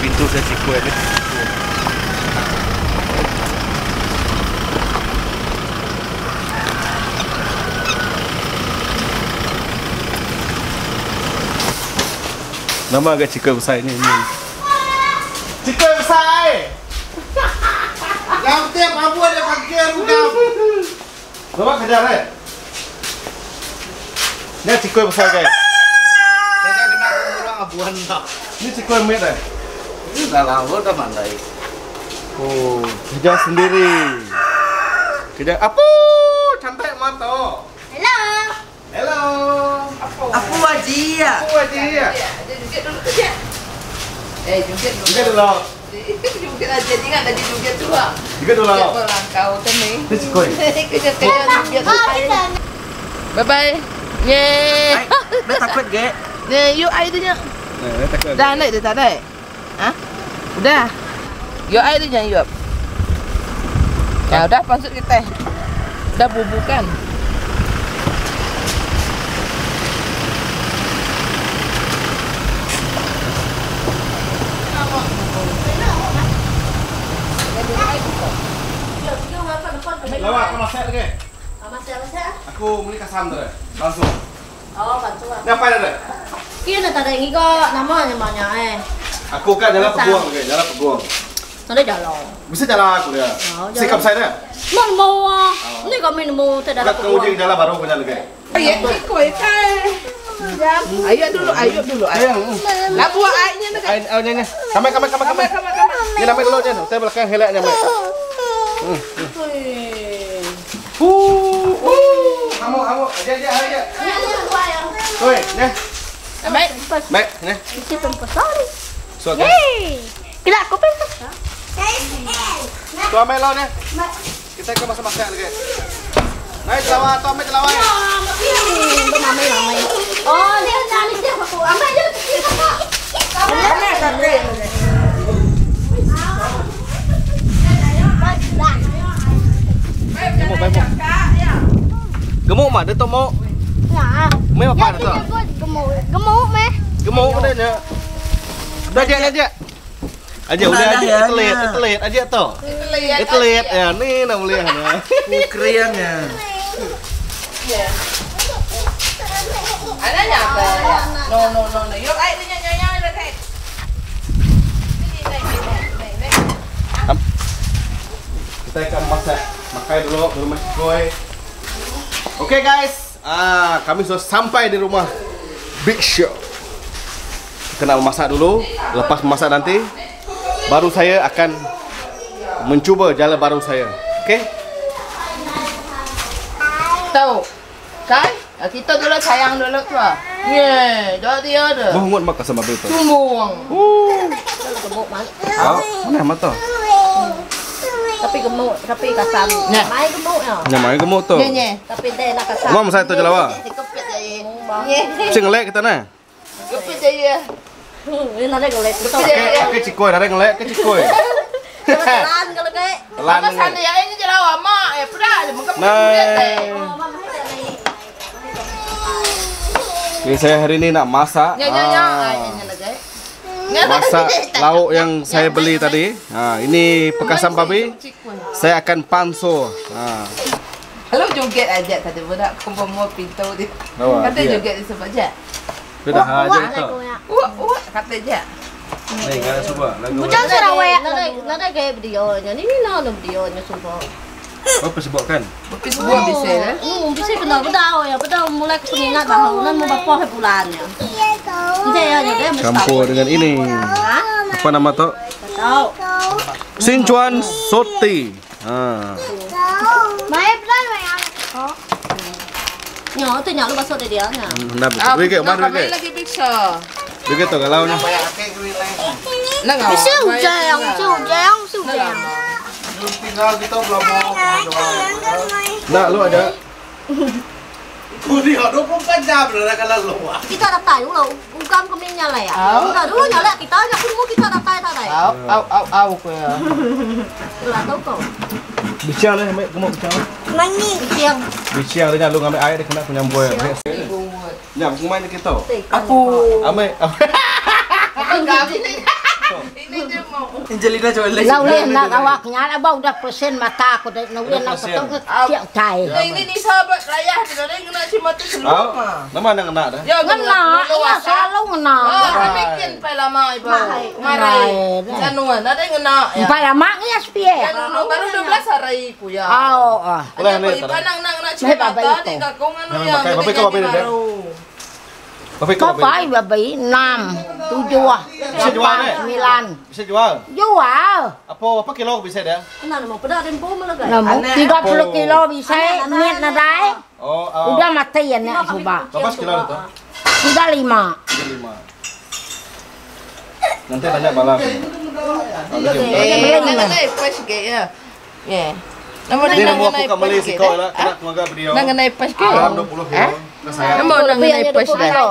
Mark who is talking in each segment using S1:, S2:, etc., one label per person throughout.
S1: pintu saya cikgu ni. Nama agak cikgu besar ni. ni. Cikgu besar!
S2: Yang tiap apa ada pakai bukan.
S1: Bapak kejar eh? Ni cikgu besar guys.
S2: Saya kena kurang abuan tak.
S1: Ni cikgu met eh?
S2: Ini dah lama dah mandai.
S1: Oh, kejar sendiri. Kejar apa? Cantik mata.
S3: Hello.
S1: Hello. Apa?
S2: Apa wajib ya?
S1: Apa dia?
S4: Dia joget dulu kejap. Eh, joget dulu.
S1: Juga dulu.
S4: Joget aja, jangan tadi joget tu lah.
S1: Juga dulu.
S4: Joget orang kau tu ni.
S1: Ni cikgu.
S4: Kejap kejap joget tu. Bye bye. Yeay.
S2: Dah takut ke?
S4: Ni you air tu nya.
S1: Nah, ni takut.
S4: Dah naik dia tak naik? Ha? Udah. You air tu nya you. Ya udah pasut kita. Dah bubukan.
S1: Lawak aku masak lagi. Aku beli kasam tu. Langsung.
S3: Oh,
S1: apa dia?
S3: Kia ada ini ko namanya banyak eh.
S1: Aku kan jalan peguang ke, jalan peguang.
S3: Nanti jalan.
S1: Bisa jalan aku dia.
S3: Oh, jalan.
S1: Sikap saya dia.
S3: Mau mau ah. Ni kami nemu tidak ada
S1: Bukan kemudian jalan baru punya lagi.
S4: Ayat kikoi kai. Ayat dulu, ayat dulu. Ayat. Lah buat airnya nak.
S1: Ay, ni ni. Kamai, kamai, kamai, kamai.
S4: Kamar, kamar, kamar.
S1: Ni namai dulu je. Saya belakang helak ni, mai. Hu, hu. Kamu, kamu. Aja, aja, aja. Oi, ni.
S4: Baik.
S1: Baik, ni.
S3: Kita pesawat.
S1: So, kan.
S3: Hey. Kita aku pesawat.
S1: Tu amai lo ni. Kita ke masak-masak lagi. Naik telawar, tu amai telawar.
S3: Ramai ramai. Oh, dia cari dia aku. Ambil je.
S1: Gemuk, gemuk. Gemuk mak, dia tu mau.
S3: Ya.
S1: Mai apa?
S3: Gemuk, gemuk meh.
S1: Gemuk dia dah je. Aja udah
S2: Dah,
S1: aja telit, telit aja tu. Telit ya, ni nak boleh ni.
S2: Ukriannya.
S4: Ada apa? No, no, no, no. Yok air tu nya nya nya dah tak.
S1: Kita akan masak makai dulu di rumah Koi. Oke guys, ah kami sudah sampai di rumah Big Show. Kena memasak dulu, lepas memasak nanti baru saya akan mencuba jalan baru saya. Oke?
S4: Tahu. Kai? Ah, Kita dulu sayang dulu tu. Ye, dah dia ada.
S1: Ngut makan sama betul.
S4: Sumbuang.
S3: Gemuk man.
S1: Oh, mana mata?
S3: Tapi gemuk, tapi kasam.
S4: Ya.
S3: Mai gemuk ya.
S1: Nyamai gemuk tu.
S4: Nye nye.
S3: Tapi dia nak kasam.
S1: Mau masak tu je lawa.
S4: Kepit je.
S3: Ye.
S1: Cing ngelek kita na.
S4: Kepit je.
S3: Ini nanti golek betul.
S1: Ada ngelek ke cikoi.
S3: Telan kalau kayak.
S1: Telan
S4: Apa sana
S1: ngelek.
S4: yang ini mak. Eh,
S1: Nah.
S3: Oh, ada.
S1: Oke, saya hari ini nak masak.
S4: Nya nya nya.
S1: ah,
S4: lagi.
S1: masak lauk yang saya beli tadi. Ha, ini pekasam babi. Saya akan panso. Ha.
S4: Kalau joget aja tadi budak kumpul mau pintu dia.
S1: Lawa,
S4: Kata
S1: dia.
S4: joget sebab aja.
S1: Aja
S3: Wah,
S1: itu.
S4: kata aja.
S1: Nih.
S3: Bukan nanti kayak video nya. Ini sumpah.
S1: Apa sebutkan?
S4: Tapi sebuah bisa ya.
S3: Hmm, bisa betul ya. Betul mulai tahunan mau bapak bulannya. Ini ya jadi mesti
S1: Campur dengan ini. Apa nama tu?
S3: Tahu.
S1: Sinchuan Soti.
S3: Mai mai Oh. Nhỏ tu nhỏ lu masuk dia nya.
S1: Hendak betul ke? Mana
S4: kami
S1: ke?
S4: lagi bisa.
S1: Begitu kalau nya.
S4: Nak ngau.
S3: Siu jang, siu jang, siu jang.
S2: Belum tinggal kita belum mau.
S1: Nak lu ada.
S2: Budi hot 24 jam dah kalau luar.
S3: Kita daftar dulu, ungkam keminya lah ya.
S4: Au.
S3: Udah dulu nyala kita nya dulu kita daftar tadi.
S4: Au au au au ko ya.
S3: Udah tahu kau.
S1: Bicara ni, ambil gemuk bicara.
S3: Mani siang.
S1: Bicara dia lu ngambil air dia kena punya boy. Nyam, main kita.
S4: Aku.
S1: Ambil.
S4: Apa kami ni? Ini Angelina Jolie.
S5: Nấu liền là awak nya đã bao dah persen mata aku dah nấu liền nak potong ke ciak cai.
S4: Nah, ini ni sahabat raya dia dah kena cuma tu
S1: Ah,
S4: seluruh.
S1: nama nang kena dah.
S4: Ya,
S5: Ngena, ya selalu ngena.
S4: Oh, dia bikin pai lama ibu. Marai. Januan, ada yang kena ya.
S5: Pai mak ya spie.
S4: Ya, no, baru 12 hari ku ya.
S5: Au ah.
S4: Ibu
S1: tak ada.
S4: nang nak
S5: baik,
S4: tadi
S1: Nah,
S4: yang
S1: pakai- pakai kau apa dia?
S4: Baru.
S1: Tapi
S5: Kau
S1: kau
S5: pai babai 6, 7,
S1: Bisa jual, Dek?
S5: 9.
S1: Bisa jual.
S5: Jual.
S1: Apa berapa kilo bisa dia?
S3: Kenapa mau pedas dan pun malah guys.
S5: Namun 30 kilo bisa net na dai.
S1: Oh, ah,
S5: Udah mati ya nek coba.
S1: berapa kilo itu?
S5: Sudah 5.
S1: Tiga lima. Nanti tanya malam.
S4: Eh, nang nang pas ke ya. Ya. Nama
S1: Ini
S4: dia nang
S1: nama aku
S4: nang
S1: kat
S4: pas
S1: Malaysia
S4: ke.
S1: kau lah, kena keluarga beliau.
S4: Nang nang pas ke.
S1: Dalam 20 kilo. Ke saya.
S4: Nama nang dah.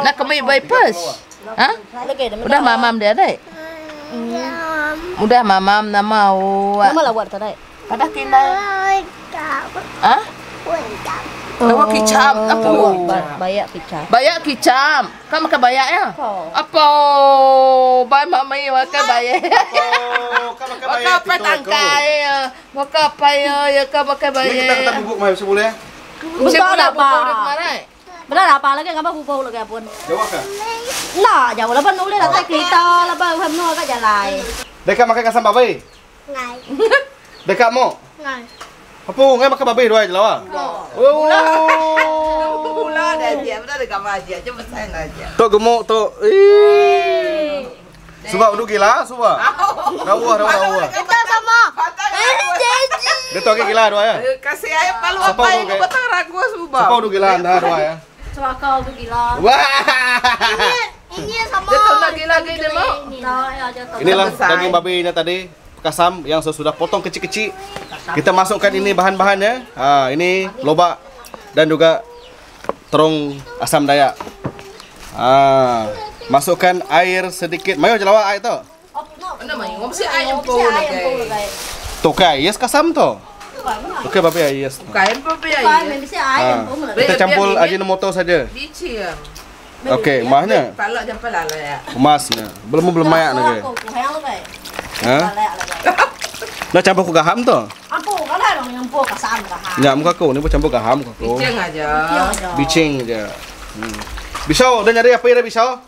S4: Nak kembali bypass. Ha?
S3: Lagi dah.
S4: Udah mamam dia dah. Udah mamam nak mau.
S3: Buat tadi.
S4: Pada kina. Ha? Kicam apa?
S3: Bayak picah.
S4: Bayak kicam. Kau makan bayak ya? Apa? Bay bayak.
S1: Oh, kau makan
S4: Makan
S1: bayar
S4: apa
S1: itu,
S4: tangkai ya? Makan apa ya? Ya kau makan
S1: kau. Ini kita kita
S4: bayak.
S3: Betul apa? Benar apa lagi ngapa pupuk lagi pun.
S1: Jawab kan?
S3: Lah, jauh lah nulis lah tak kita lah bah ham no kat jalan.
S1: Dekat makan kasam babi.
S5: Ngai.
S1: Dekat mo.
S5: Ngai.
S1: Apa ngai makan babi dua je lawa? Oh.
S4: Pula dah dia, betul dekat majak. Cuma saya aja.
S1: Tok gemuk tok. Ih. Sebab duk gila, sebab. Rawah, rawah, rawah.
S5: Kita sama.
S1: Dia tok gila dua ya.
S4: Kasih ayam palu apa yang
S1: Kak?
S4: betang ragu subah.
S1: Siapa duk gila anda dua ya?
S3: Celaka tu gila.
S1: Wah.
S5: Ini sama.
S4: Dia tahu lagi lagi dia mau.
S3: Ya.
S1: Inilah daging babinya tadi kasam yang sudah potong kecil-kecil. Kita masukkan ini bahan-bahannya. Ah, ini lobak dan juga terung asam dayak. Ah, masukkan air sedikit. Mayo jelawa air tu.
S4: Mana main? Ngom si ayam
S3: pun
S4: lagi.
S3: lagi.
S1: Tu ke yes kasam tu. Okey babi yes.
S4: Kain apa
S3: Pai
S4: ya?
S1: Ah, kita campur ajinomoto saja.
S4: Bici ya.
S1: Okey, mahnya.
S4: Palak jangan palak ya.
S1: Emasnya. Belum belum mayak lagi.
S3: Aku ku hang lagi.
S1: Ha?
S3: Balak lagi.
S1: Nak campur ku gaham tu.
S3: Apa kalau orang yang pun kasam dah.
S1: Nyak muka aku ni pun campur gaham ku.
S4: Bicing aja.
S1: Bicing je. Hmm. Bisau, dah nyari apa dia bisau?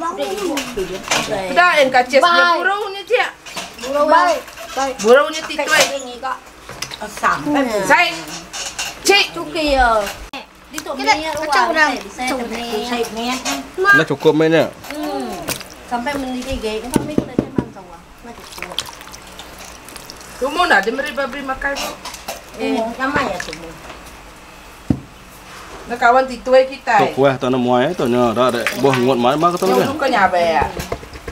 S3: Dah
S4: en kacis
S3: Bye.
S4: burungnya dia.
S5: Baik.
S4: Burungnya titwai.
S5: Kasam.
S4: Sai. Cik.
S3: Ya. Tu
S5: Kita
S3: minyak
S5: kacau niat.
S1: Nak cukup mainnya.
S3: Hmm. Sampai mendidih gay, kan kami kita jangan tahu. Nah cukup.
S4: Kamu nak beri beri makan tu.
S3: Eh,
S5: Nama ya semua.
S4: Nak kawan titwai kita.
S1: Tu kuah tu nak muai tu nya dah ada buah ngot mai mak tu
S4: Yang
S1: dia.
S4: luka nyabe ya.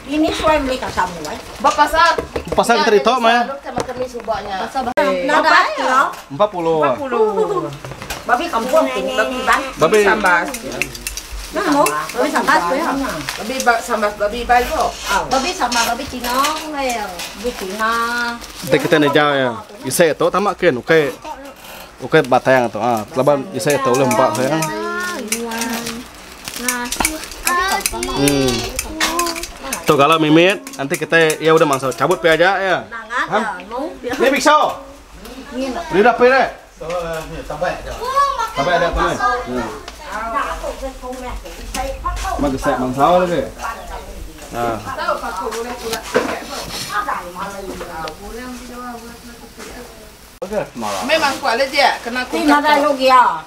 S5: Ini suai beli kasam mulai.
S4: Bapak sah.
S1: Pasal teri tok mai.
S4: Sama kami subaknya. Eh,
S3: Nada ya.
S1: 40.
S4: 40.
S5: Babi kampung babi.
S1: Babi.
S4: Sambas.
S3: Namo, babi sambat ko ya.
S4: Babi ba- sambas babi bago.
S3: Babi sama babi Cina.
S5: Babi Cina.
S1: Kita kita ni jauh ya. Isai tu tamak kan. Okey. Okey batang tu. Ah, telaban isai tu boleh empat sayang. Hmm. Tu kalau mimit, nanti kita ya udah masuk cabut pe aja ya.
S3: Nangat ya, mau.
S1: Ni bikso. Beri dah pe deh. Sampai ada tu ni. Hmm. Mak gesek mangsau lagi. Ah. Okey, malah.
S4: Memang kuat lah dia. Kena aku
S5: Tina dah lu dia.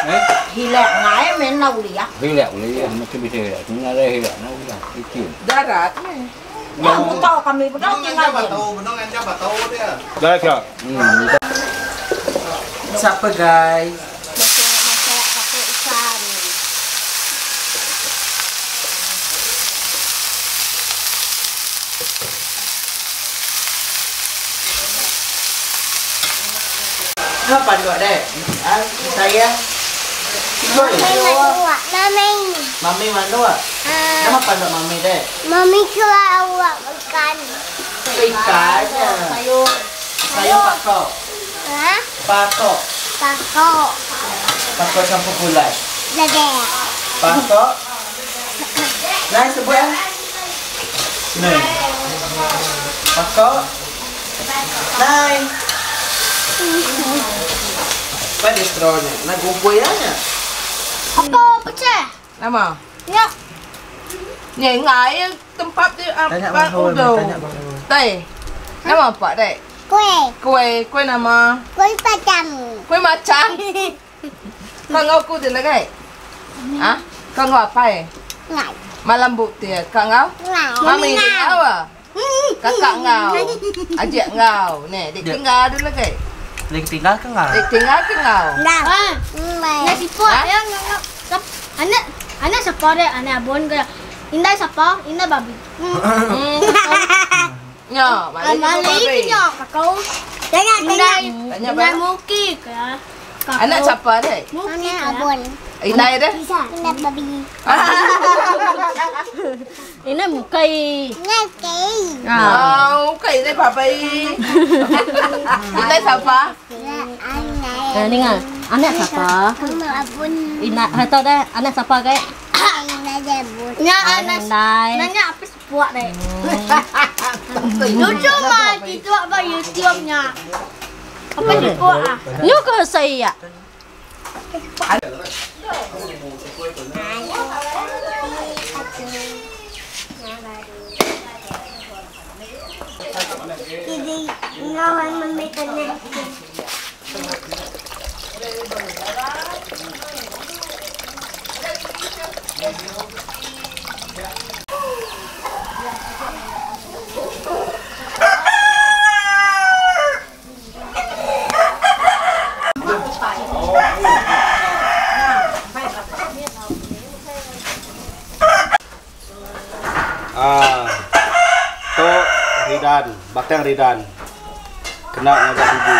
S1: Eh?
S5: Hilak ngai men nau dia.
S6: Hilak boleh ya, macam bisa hilak. Cuma ada hilak, nak hilak, kecil.
S4: darat.
S5: Ya, tahu kami betul tinggal dia.
S1: Dah kira.
S6: Hmm,
S4: Siapa guys? Apa juga deh? Ah, saya.
S7: Mami madua. Mami. Ah,
S4: Kenapa enggak mami deh?
S7: mami keluar makan.
S4: Ikannya.
S3: Sayur.
S4: Sayur pakok.
S7: Hah?
S4: Pakok.
S7: Pakok.
S4: Pakok campur gulai.
S7: Dada.
S4: Pakok. Nah, sebut ya. Sini. Pakok. Nai. Apa distronya? Nah, gubui aja.
S7: Apa pecah?
S4: Nama?
S7: Ya.
S4: Ni ngai tempat dia
S1: Tanya
S4: apa
S1: Bang Hul,
S4: udah.
S1: tanya Bang Hul.
S4: Teh. Nama apa, Dek?
S7: Kue.
S4: Kue, kue nama
S7: Kue padam.
S4: kue macam. Kau ngau ku dia lagi? Ah? Kau ngau apa eh?
S7: Ngai.
S4: Malam bukti ya, kau ngau?
S7: Ngai.
S4: Mami dia ngau ah? Kakak ngau. Ajak ngau. Ni, dik tinggal dulu lagi.
S1: Lagi tinggal ke enggak?
S4: Dik tinggal ke ngau?
S7: Dah.
S5: Ah,
S7: Mbak.
S5: na sipo
S4: Ha?
S5: ayan nga nga. Sap, ana ana sa pare ana abon ka. Inday sa pa, inday babi.
S4: Hmm. Ya,
S5: Ah,
S4: malam
S5: malay
S4: ni
S5: kinyo kakao.
S7: Tanya, tanya.
S5: Inday,
S4: Tanya
S5: inday
S4: ba?
S5: muki kaya. kakao.
S4: Anak siapa dek?
S5: Muki
S7: Tanya
S5: kaya.
S7: abon.
S4: Inai deh?
S7: Tanya babi.
S3: Ini mukai.
S7: Ngerti.
S4: Oh, kay deh papai. Inai siapa?
S7: Ya, aneh.
S3: Eh, ni nga. Anak siapa?
S7: Kamu abon.
S3: Ina, hato deh. Anak siapa kay?
S7: Aneh abon.
S5: Nya ana
S3: Nai.
S5: nanya apa sepuak deh. Lucu mah gitu apa YouTube-nya. Apa sepuak ah?
S3: Nyo ke saya?
S7: Jadi, ngawan mamitannya.
S1: Ah, to Bakang Ridan. Kena ngajak ibu.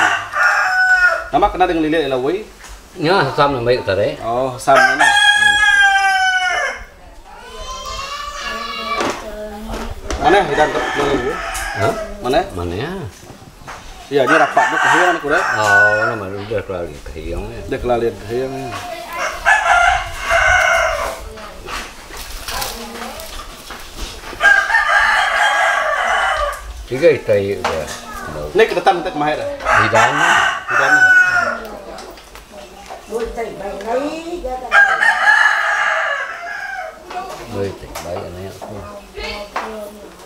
S1: Nama kena dengan lilit.
S6: Nhớ xong là mấy tờ đấy.
S1: Oh, sam mana? Mana Ridan?
S6: Hả?
S1: Mana?
S6: Mana ya?
S1: Ya, ni rapat tu kehiang aku dah.
S6: Oh, nó mà udah keluar kehilang ya.
S1: Dia kelalian
S6: Tiga itu udah.
S1: Ni kita tam tak mahir.
S6: Người tỉnh bấy ở đây không.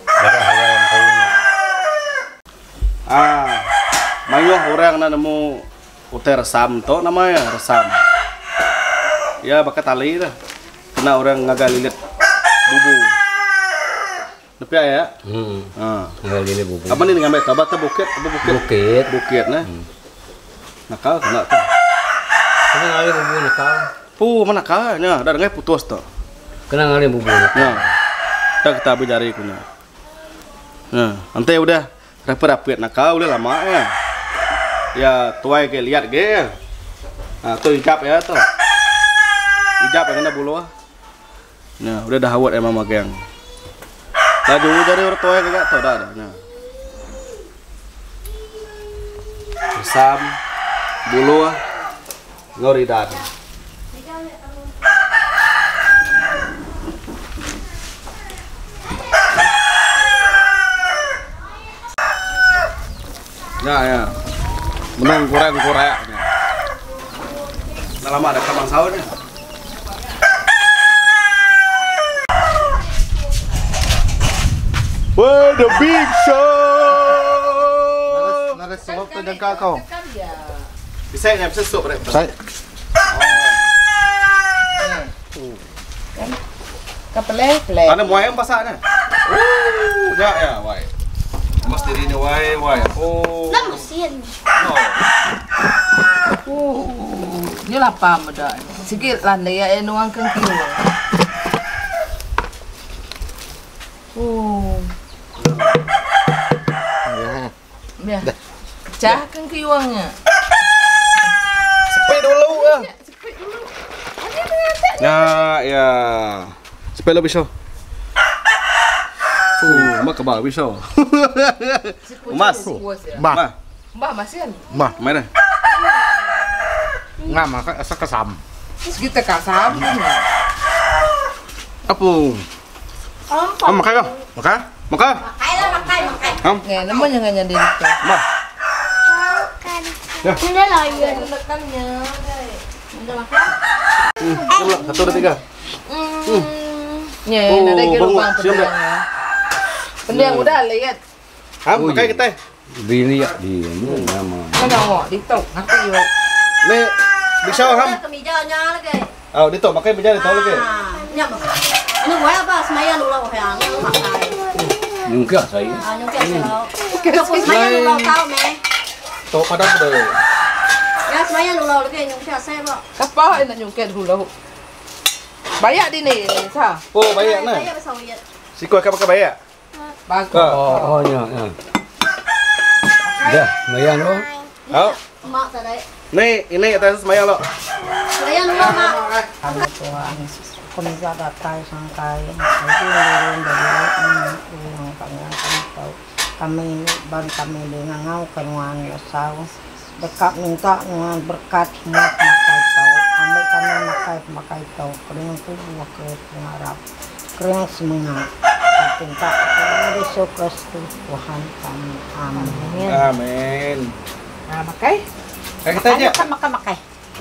S6: Ada hal yang tahu.
S1: Ah, banyak orang na nemu utai resam to namanya resam. Ya bakat tali dah. Kena orang ngagal lilit bubu. Tapi ya.
S6: Hmm.
S1: Ah.
S6: Ngal ini bubu.
S1: Apa ni ngambil tabat tu bukit, apa bukit?
S6: Bukit.
S1: Bukit nah. Nakal kena tu.
S6: Kena ngali bubu nakal.
S1: Pu mana kah? Nya, dah dengar putus tu.
S6: Kena ngali bubu nakal.
S1: Dah kita berjari kunya. Nah, nanti udah rapet-rapet nakal udah lama ya. Ya, tuai ke lihat ke. Ah, tu ijab ya tu. Ijab yang kena bulu ah. Nah, udah dah awat emang magang. Laju dari orang tuai ke tu dah. Nah. Bersam bulu ah. Ngoridan. Ya ya. Menang kurang kurang. Dah lama ada kamang sahur Wah, the big show.
S2: Nada sebab tu jangka kau.
S1: Bisa ni bisa sup ber.
S2: Saya
S4: Kapeleh, peleh.
S1: Ana muai yang pasak ni. Oh, ya ya, wai. Mas diri ni wai wai. Oh.
S5: Lah mesin.
S1: No.
S4: Ni lapar muda. Sikit lah yang nuang kiu. Oh.
S6: Ya.
S4: Dah. Pecahkan ke iwangnya. Sepi dulu ah.
S1: Ya, Ya, ya. sepi lebih so. Oh, mak kebal bisa. Mas.
S2: Mbah.
S4: Mbah masih kan?
S2: Mbah,
S1: mana?
S2: Iya. Ngam, asa asal Terus
S4: kita kasam.
S1: Kan? Apa? Apa? Ah, maka, maka,
S3: maka. Lah.
S1: Mah.
S5: Ini lah ya.
S4: Tekannya.
S1: Hmm, coba, satu dua tiga.
S4: Ya,
S1: Oh,
S4: ada lubang pendiang ya. Udah lihat.
S1: Am, makan kita.
S6: Bili ya di ini nama.
S4: Mana. Aku yo.
S1: Ham.
S3: Kemijanya lagi.
S1: Oh, meja dito lagi.
S3: Ah. Ini gue apa? Semaya yang makai.
S6: Juga saya.
S3: Ah, nyungkit selalu. Kapos semaya nulau tahu meh.
S1: To padang tu.
S3: Ya semaya nulau lagi nyungkit saya pak.
S4: Kapah ina nyungket dulu. Bayar di ni, sa.
S1: Oh, banyak na.
S3: Saya besar wiyat.
S1: Si kau akan pakai banyak.
S4: Bagus.
S6: Oh, oh ya, ya. Dah, mayan lo.
S1: Oh,
S3: Mak tadi.
S1: ni ini atas semaya lo.
S3: Semaya nulau mak.
S8: Tuhan Kumisa datay sangkay Hindi rin dari Unang pangyatan ito Kami ban kami lingangaw Kanuan lasaw Dekat minta dengan berkat Mat makai tau Ambil kami makai makai tau Kering tubuh ke pengarap Kering semangat Pinta Yesus Kristus Tuhan kami Amin
S1: Amin.
S4: Nah, makai.
S1: Eh, kita aja.
S8: Makan makan makan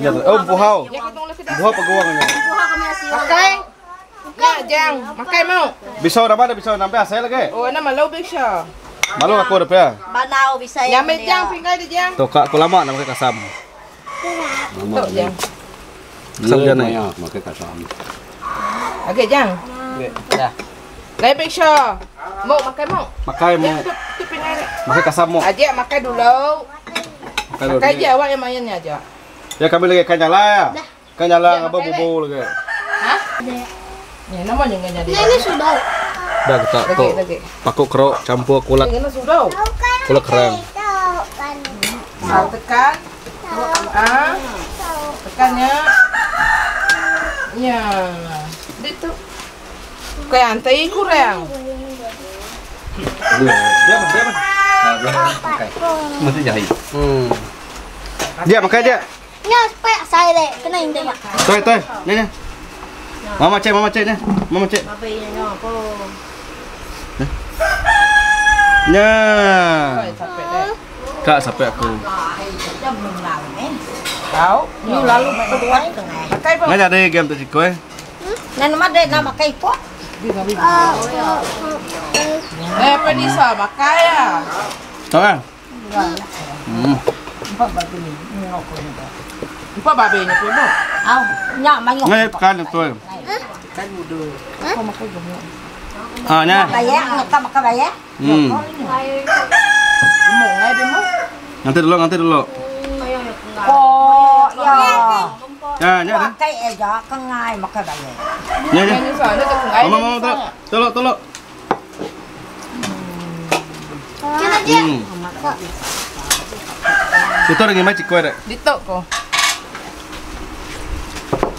S1: jatuh. Oh, buhau.
S4: Ya kita lagi dah.
S1: Buhau peguangnya.
S3: Puhau kami asyik.
S4: Makai. Ya, jang. Makai mau.
S1: Bisa dah mana bisa nampak saya lagi.
S4: Oh, nama low big show.
S1: Malu aku ada ya.
S3: Banau bisa
S4: Yang ambil jang pinggai di jang.
S1: Tuh kak, aku lama nak makan kasam.
S6: Mama
S4: Tok jang.
S1: Kasam
S6: Iya,
S1: jana.
S6: makan kasam.
S4: Okey, jang.
S1: Dah.
S4: Big show. Mau makan mau.
S1: Makai mau makan kasam mau.
S4: Ajak makan dulu.
S1: Makan dulu.
S4: Makan je awak yang mainnya aja.
S1: Ya kami lagi kan nyala ya. Kan nyala apa bubu lagi.
S4: Ha? Ya, namanya enggak jadi.
S5: Ini sudah.
S1: Dah kita
S4: Lagi,
S1: tu
S4: lagi.
S1: pakuk kerok campur kulak
S4: Ini sudah.
S1: kulak keren.
S4: Sal tekan. Ah. Tekannya. Ya. Itu. Kayak antai kurang.
S1: Dia dia dia.
S6: Makan. Mesti jahit.
S1: Hmm. Dia makan dia.
S5: Ini supaya saya deh. Kena ini ya.
S1: Toy toy. Ni ni. Mama cek, mama cek ni. Mama cek.
S3: Babinya apa?
S1: Nya.
S4: Kau capek deh.
S1: Kak sampai aku.
S4: Tahu?
S8: Như lalu kedua itu ngai
S4: Pakai bang.
S1: Ngajak deh game tu si koi.
S8: Nan made nama kai po
S4: Eh, apa ni sa? Pakai ya.
S1: Tahu kan? Hmm.
S4: Empat babe ni pun mau.
S8: Au nya manyo
S1: Ngajak kan tu. Ah nya.
S8: Bayar ngata maka bayar
S1: Hmm.
S4: Mau ngai dia mau.
S1: Nanti dulu, nanti dulu.
S8: Oh ya
S1: Ya, nya deh.
S8: Kai aja ka ngai maka bayar
S1: Nya nya.
S4: Yang ni sa, ni tak ngai.
S1: Mama mama tolong. Tolong tolong.
S5: Kena dia.
S1: Hmm.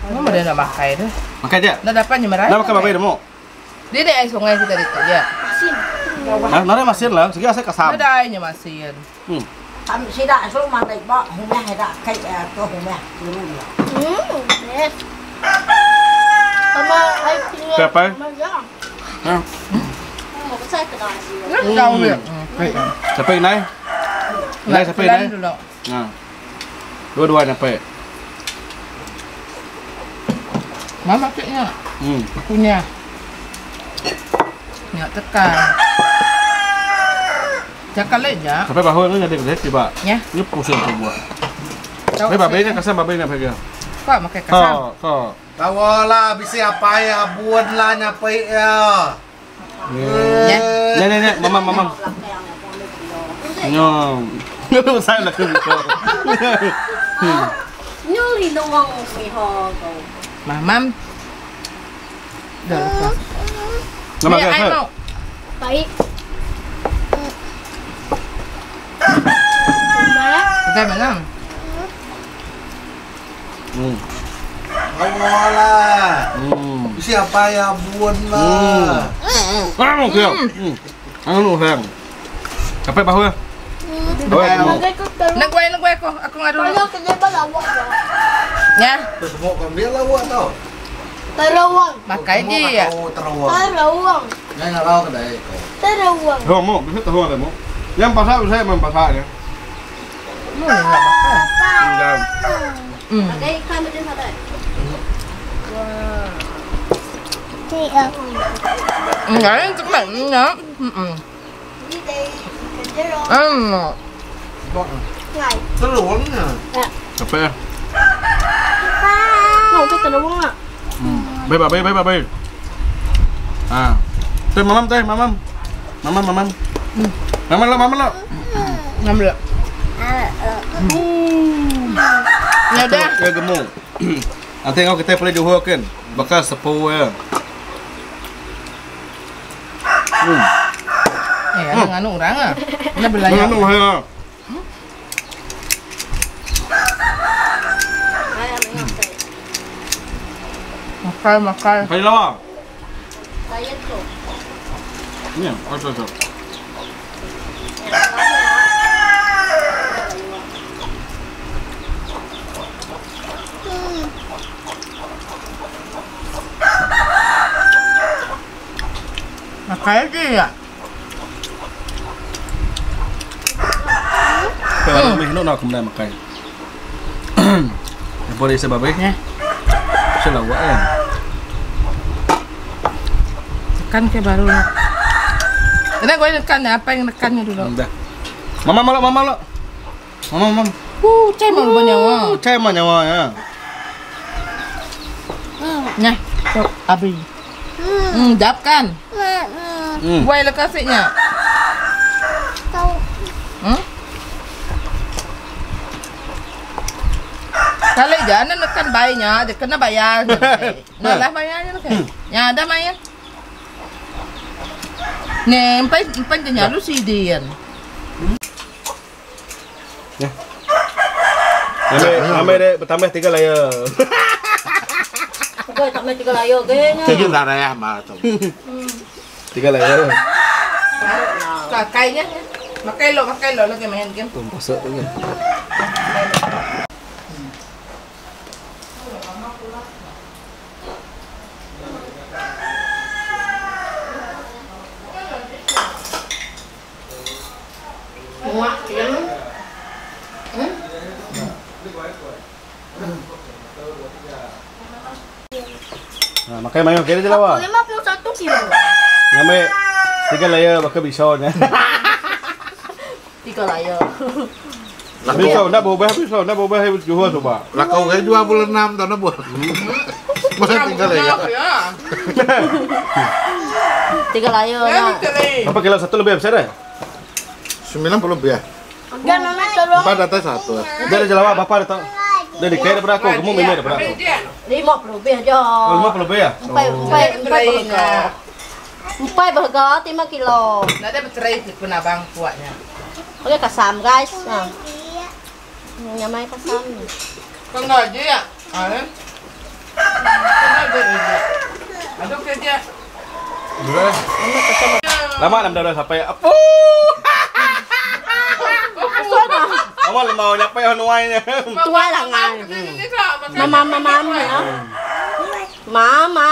S4: ni
S8: kena dia mesti dia Ya bayar ini nak kita Nya
S4: Makai je ya. Memang dia nak makai tu.
S1: Makan dia.
S4: Dah dapat ni merah.
S1: Nak makan apa dia mau?
S4: Dia dah air sungai kita itu ya.
S1: Ah, nara masih lah. Segi saya kasam.
S4: Dah dah airnya masin.
S8: Kami sida so mandai ba humya heda kai to humya dulu ya
S5: Hmm. Yes. Sama ay punya.
S1: Siapa?
S5: Maya.
S3: Một cái xe từ đó gì
S4: Nó câu được.
S1: Siapa yang naik? Naik siapa yang naik?
S4: dulu.
S1: Nah. Dua-dua sampai.
S4: Mama maksudnya
S1: Hmm.
S4: punya. Ya tekan. Tekan aja.
S1: Sampai bahu ini ada gede tiba.
S4: Ya.
S1: Ini pusing tuh buat.
S4: Tahu
S1: Tapi babenya kasar babenya pegang.
S4: Kok pakai kasar?
S1: Kau, kau.
S2: Tawalah bisa apa ya buat lah nyapai ya.
S4: Ya.
S1: Nih, nih, nih, mamam, mamam. Nyom. Saya lah kan kau.
S3: Như thì doang si ho go.
S4: Mamam. Udah lepas.
S1: Nama
S4: mau.
S5: Baik.
S4: Kita menang.
S1: Hmm. Hmm.
S2: Bisa apa ya buat lah.
S1: Ah, kau. Hmm. Anu sayang. Sampai bahu ya. Bahu ya. mau.
S5: Bagay ko pero.
S4: Nagway, nagway ko. Ako nga dulu.
S5: Kaya kaya ba lawak ba?
S4: Ya.
S2: Terus mau kami lah buat tau.
S5: Tarawang.
S4: Makai dia.
S2: Oh terawang.
S5: Tarawang.
S2: Jangan nggak tahu kedai.
S5: Tarawang.
S1: Kau mau, bisa tahu ada mau. Yang pasal saya memang pasarnya.
S4: Boleh nggak makan?
S1: Tinggal.
S4: Hmm.
S3: Cái khai mới đến vào đây.
S7: Chị ở
S4: Enggak, yang temennya. Hmm.
S5: Đi đây. Cái đó.
S4: Hmm.
S5: Ngày.
S2: Terawang ya.
S1: Sampai ya.
S5: Không cái tarawang ah.
S1: Baik, baik, baik, baik. Ah. Teh mamam teh, mamam. Mamam, mamam. Mamam lo, mamam lo.
S4: Enam dulu. Ya udah.
S1: Ya gemuk. Nanti kau kita boleh jual kan. Bakal sepuluh ya. Hmm.
S4: Eh, ada nganu orang ah. Ini belanja.
S1: Anu ya.
S4: Makan, makan.
S1: Kali lawa.
S3: Đây hết rồi.
S1: Ni, apa tu?
S4: Makan aja ya.
S1: Kalau meh nak nak kemudian makan. Boleh sebab eh.
S4: Ya.
S1: Selawat kan.
S4: Tekan ke baru. Ini gue tekan ya, apa yang tekannya dulu?
S1: Dah. Mama malak, mama malak. Mama, mama.
S4: Uh, cai wah.
S1: Oh, cai nyawa ya.
S4: Nah, cok abri. Hmm, dap kan?
S1: Hmm.
S4: Gue lah kasihnya. Hmm? Kalau jangan nekan bayinya, dia kena bayar. Nah lah bayarnya lah kan. Ya ada bayar. Nih, empat empat dia lu sih dia.
S1: Ambil, ambil dek bertambah tiga layar.
S3: Gue tak mesti kalau ayo gue nya.
S2: Jadi nggak ada ya mah tuh.
S1: Tiga layar.
S4: Kakainya, makai lo, makai lo lagi main game.
S1: Tuh, pasal tu kan. Makai mayo kira je lawa.
S5: 51 kilo.
S1: Ambil tiga layar bakal bisaunya.
S3: Tiga lah ayo.
S1: Bisau nak berubah, bisau nak berubah jual coba.
S2: Lah kau kayak dua puluh enam tahun buat. Masa tinggal ya.
S3: Tiga lah ayo.
S4: Ya, betul.
S1: Apa kilo satu lebih besar eh?
S2: Sembilan puluh ya.
S5: Tarawang.
S2: Empat atas satu.
S1: Dia ada jelawa bapak datang. Dia di kaya aku, kamu memang aku.
S3: Lima puluh lebih aja.
S1: Lima puluh lebih ya?
S3: Empat empat empat berharga. Empat berharga lima kilo.
S4: Ada bercerai pun abang kuatnya.
S3: Oke kasam guys. Nah. Nyamai kasam.
S4: Kau nggak aja ya? Kau aja. Ada kerja.
S1: Lama enam dah sampai apa? Awal mau nyampe hanuainya.
S3: Tua lah ngai. Mama mama mama ya. Mama.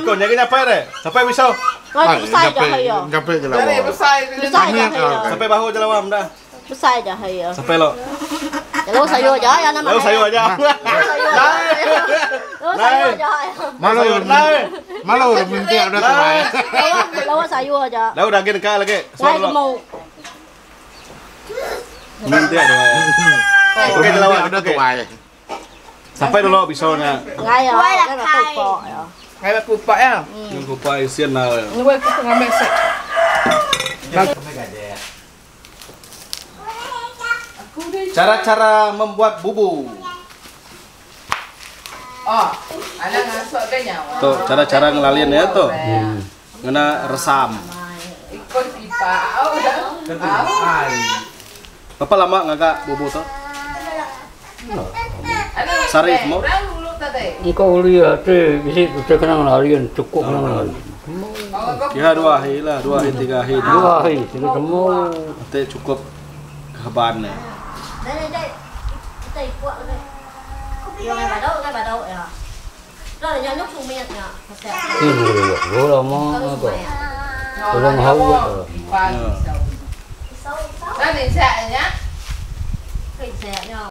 S1: Sikon nyari nyampe deh. Sampai pisau.
S3: Ngai besar aja hayo.
S2: Sampai lawan.
S4: besar
S3: Besar aja hayo.
S1: Sampai bahu aja lawam dah.
S3: Besar aja hayo.
S1: Sampai lo.
S3: Lalu sayur aja ya nama.
S1: Lalu sayur aja.
S3: Lalu sayur aja.
S2: Malu
S1: Naik.
S2: malu udah minta udah tuai.
S3: Lalu sayur aja.
S1: Lalu daging dekat lagi.
S3: Ngai
S1: Suara lo.
S3: mau.
S1: Minta doa. Oke, lawan.
S2: udah
S1: Oke.
S2: tuai.
S1: Sampai dulu pisaunya.
S3: Ngai ya. Ngai là khai.
S4: Kayak pupak ya.
S1: Yang kupa isian lah. ya.
S4: Ini gue setengah mesek.
S1: Cara-cara membuat bubu.
S4: Oh, ada ngasok ke nyawa.
S1: Tuh, cara-cara ngelalin ya tuh. Ngena resam.
S4: Ikut pipa. Oh, udah.
S1: Berapa lama ngagak bubu tuh? Sari
S4: tadi?
S6: Engkau lihat eh, di situ saya kena larian cukup kenang lari.
S1: Ya dua hari lah, dua hari tiga hari.
S6: Dua hari sudah semua.
S1: Nanti cukup kehebatannya.
S3: đây đây đây. Cái đây. Cuộn đây yêu ngay bà đâu ngay bà đâu à rồi là nhau nhúc xuống miệng nhở
S6: cái gì vô đâu mó rồi tôi
S4: đang hấu rồi đây mình sẽ nhá.
S3: Mình sẽ nhở